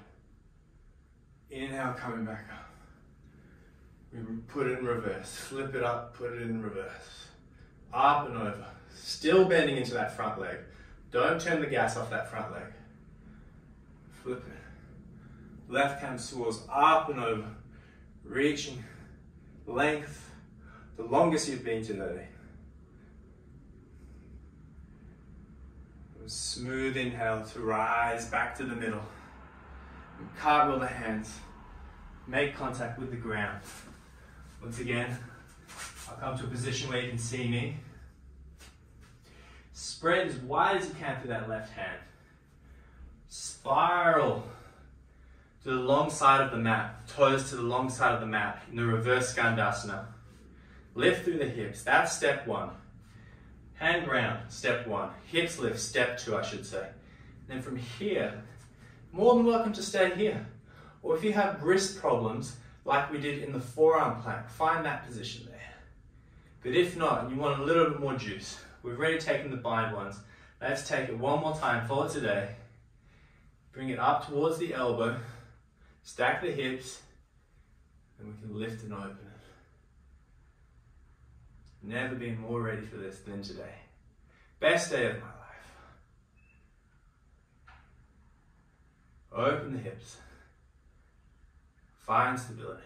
Inhale, coming back up. We put it in reverse. Flip it up, put it in reverse. Up and over. Still bending into that front leg. Don't turn the gas off that front leg. Flip it. Left hand soars up and over reaching length, the longest you've been today. Smooth inhale to rise back to the middle. Cartwheel the hands. Make contact with the ground. Once again, I'll come to a position where you can see me. Spread as wide as you can through that left hand. Spiral to the long side of the mat, toes to the long side of the mat in the reverse Skandasana. Lift through the hips, that's step one. Hand ground, step one. Hips lift, step two, I should say. And then from here, more than welcome to stay here. Or if you have wrist problems, like we did in the forearm plank, find that position there. But if not, and you want a little bit more juice, we've already taken the bind ones. Let's take it one more time for today. Bring it up towards the elbow, Stack the hips, and we can lift and open. Never been more ready for this than today. Best day of my life. Open the hips. Find stability.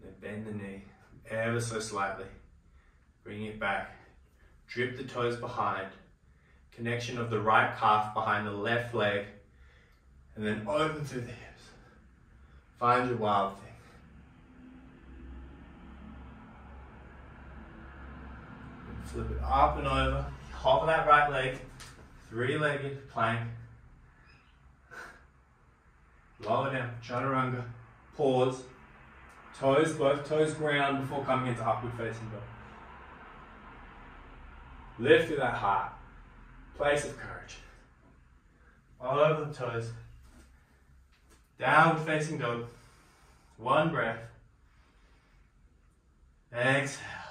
Then bend the knee ever so slightly. Bring it back. Drip the toes behind connection of the right calf behind the left leg, and then open through the hips. Find your wild thing. And flip it up and over. Hop on that right leg, three-legged plank. Lower down, chaturanga. Pause. Toes, both toes ground before coming into upward facing dog. Lift through that heart. Place of courage. All over the toes. Downward facing dog. One breath. Exhale.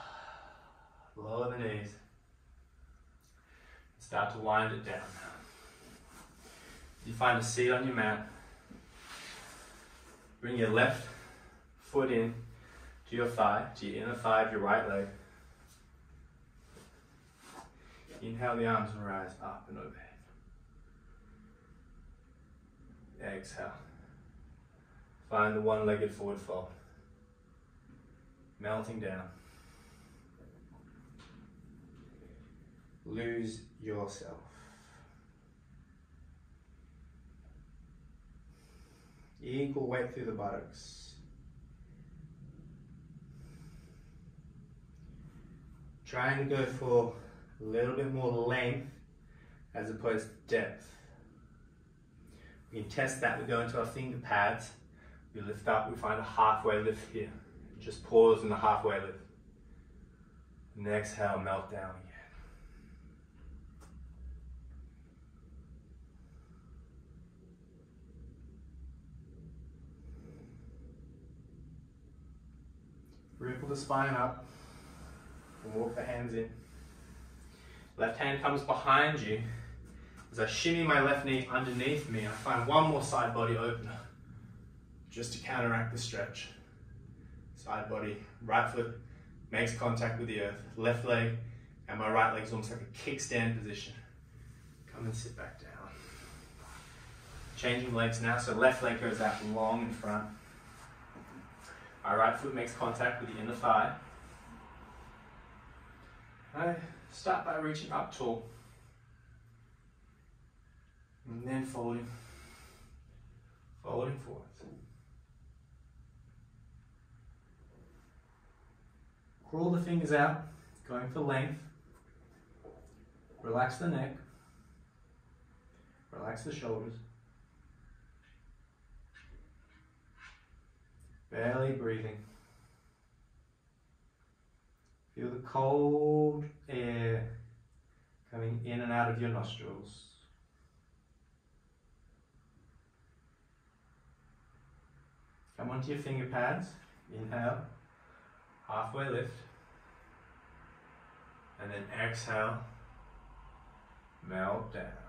Lower the knees. Start to wind it down. You find a seat on your mat. Bring your left foot in to your thigh, to your inner thigh of your right leg. Inhale the arms and rise up and overhead. Exhale. Find the one-legged forward fold. Melting down. Lose yourself. Equal weight through the buttocks. Try and go for a little bit more length as opposed to depth. We can test that, we go into our finger pads, we lift up, we find a halfway lift here. Just pause in the halfway lift. And exhale, melt down again. the spine up. And walk the hands in. Left hand comes behind you. As I shimmy my left knee underneath me, I find one more side body opener just to counteract the stretch. Side body, right foot makes contact with the earth, left leg, and my right leg's almost like a kickstand position. Come and sit back down. Changing legs now, so left leg goes out long in front. My right foot makes contact with the inner thigh. I start by reaching up tall. And then folding. Folding forward. Crawl the fingers out, going for length. Relax the neck. Relax the shoulders. Barely breathing. Feel the cold air coming in and out of your nostrils. Come onto your finger pads. Inhale, halfway lift. And then exhale, melt down.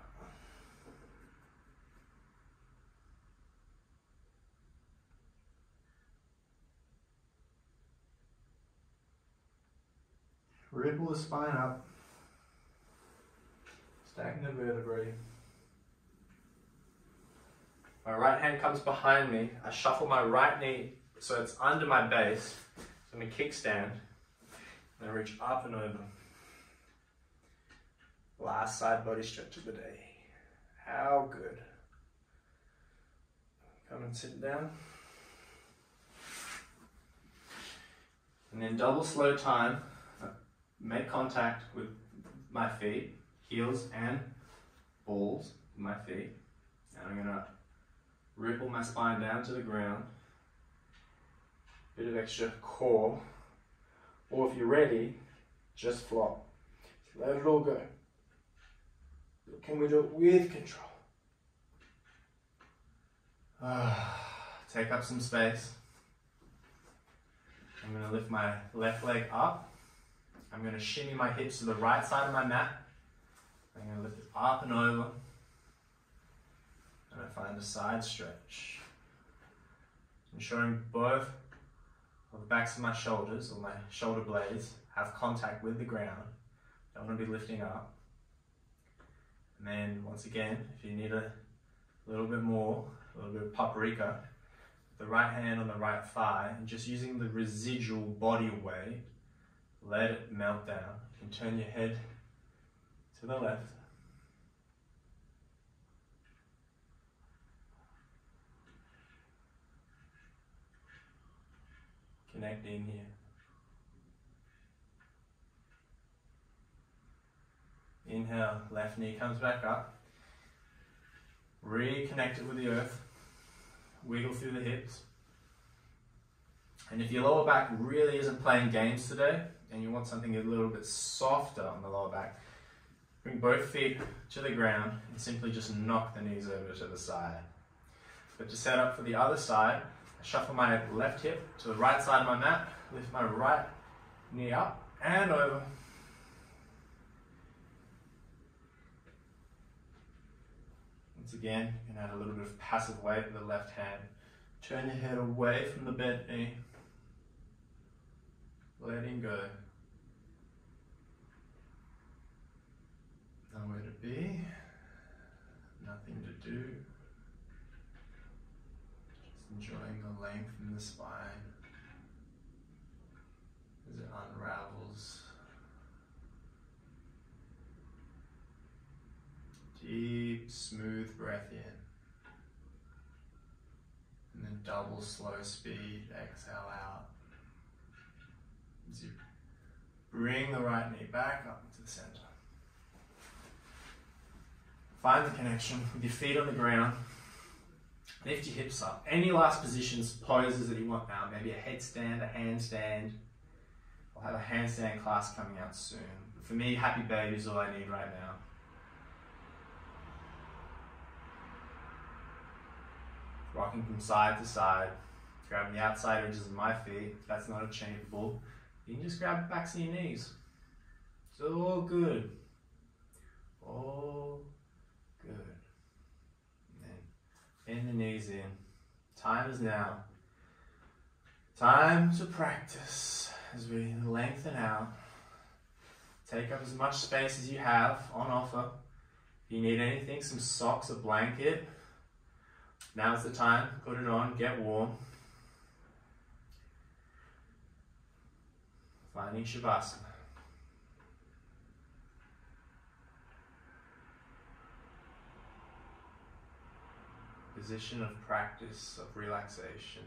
Ripple the spine up. Stacking the vertebrae. My right hand comes behind me. I shuffle my right knee so it's under my base. So I'm in kickstand. And I reach up and over. Last side body stretch of the day. How good. Come and sit down. And then double slow time make contact with my feet, heels and balls of my feet. And I'm gonna ripple my spine down to the ground. Bit of extra core. Or if you're ready, just flop. let it all go. Can we do it with control? take up some space. I'm gonna lift my left leg up I'm going to shimmy my hips to the right side of my mat. I'm going to lift it up and over. And I find a side stretch. Ensuring both of the backs of my shoulders or my shoulder blades have contact with the ground. Don't want to be lifting up. And then once again, if you need a little bit more, a little bit of paprika, the right hand on the right thigh, and just using the residual body weight let it melt down. Can turn your head to the left. Connecting here. Inhale, left knee comes back up. Reconnect it with the earth. Wiggle through the hips. And if your lower back really isn't playing games today, and you want something a little bit softer on the lower back, bring both feet to the ground and simply just knock the knees over to the side. But to set up for the other side, I shuffle my left hip to the right side of my mat, lift my right knee up and over. Once again, you can add a little bit of passive weight with the left hand. Turn your head away from the bent knee. Letting go. Nowhere to be, nothing to do. Just enjoying the length in the spine as it unravels. Deep, smooth breath in. And then double slow speed, exhale out. As you bring the right knee back up to the center. Find the connection with your feet on the ground. Lift your hips up. Any last positions, poses that you want now. Maybe a headstand, a handstand. I'll have a handstand class coming out soon. For me, happy baby is all I need right now. Rocking from side to side. grabbing the outside edges of my feet. If that's not achievable, you can just grab the backs of your knees. It's all good. All good. And knees in. Time is now. Time to practice as we lengthen out. Take up as much space as you have on offer. If you need anything, some socks, a blanket, now's the time. Put it on, get warm. Finding Shavasana. Position of practice, of relaxation.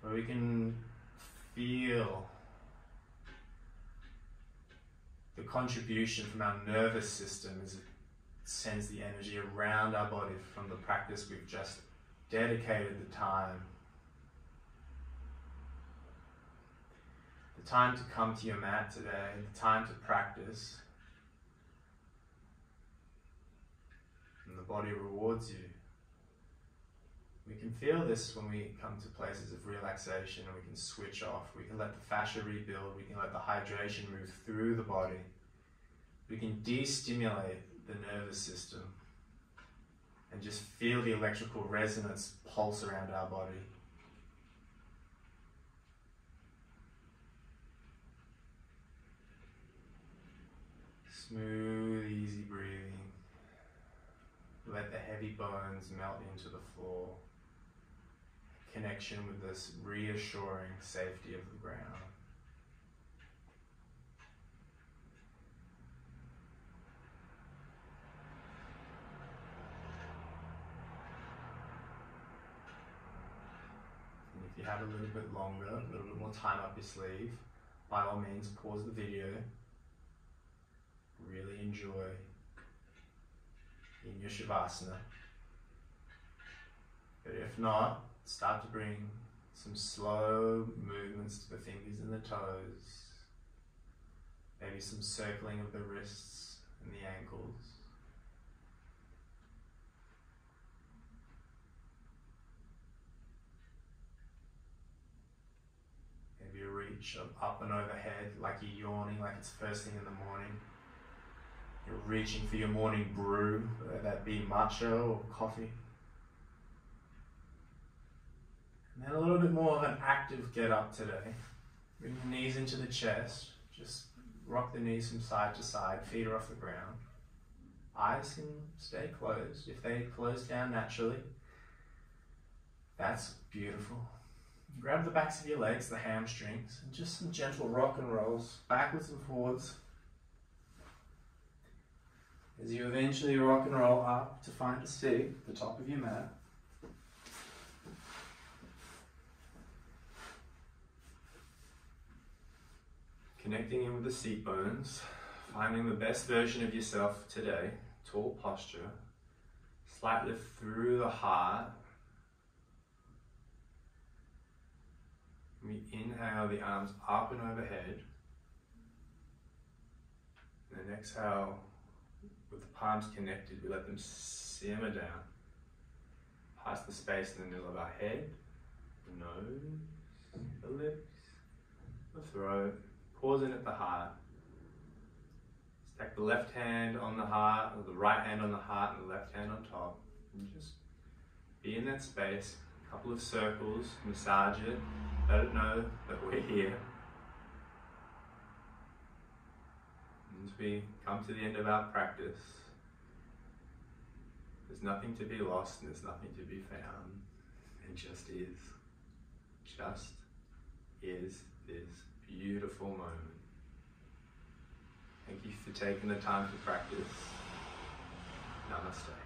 Where we can feel the contribution from our nervous system as it sends the energy around our body from the practice we've just dedicated the time. The time to come to your mat today, the time to practice. And the body rewards you. We can feel this when we come to places of relaxation and we can switch off. We can let the fascia rebuild, we can let the hydration move through the body. We can de-stimulate the nervous system and just feel the electrical resonance pulse around our body. Smooth, easy breathing. Let the heavy bones melt into the floor connection with this reassuring safety of the ground. And if you have a little bit longer, a little bit more time up your sleeve, by all means pause the video. Really enjoy in your Shavasana. But if not, Start to bring some slow movements to the fingers and the toes. Maybe some circling of the wrists and the ankles. Maybe a reach up and overhead, like you're yawning, like it's first thing in the morning. You're reaching for your morning brew, whether that be matcha or coffee. And then a little bit more of an active get up today. Bring the knees into the chest. Just rock the knees from side to side, feet are off the ground. Eyes can stay closed. If they close down naturally, that's beautiful. Grab the backs of your legs, the hamstrings, and just some gentle rock and rolls, backwards and forwards. As you eventually rock and roll up to find a seat, the top of your mat. Connecting in with the seat bones, finding the best version of yourself today, tall posture, slight lift through the heart. We inhale the arms up and overhead. And then exhale with the palms connected, we let them simmer down. Past the space in the middle of our head, the nose, the lips, the throat. Pausing at the heart. Stack the left hand on the heart, or the right hand on the heart, and the left hand on top. And just be in that space. A couple of circles, massage it, let it know that we're here. And as we come to the end of our practice, there's nothing to be lost and there's nothing to be found. It just is. Just is this beautiful moment. Thank you for taking the time to practice. Namaste.